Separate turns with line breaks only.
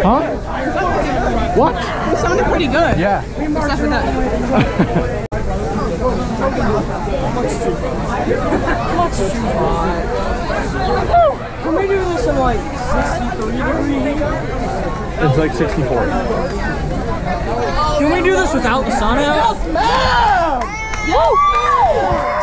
Huh? What?
It sounded pretty good.
Yeah.
Except for that. Can we do this in like 63 degree heat?
It's like 64.
Can we do this without the sun out? Yes, ma'am! Yes, ma'am!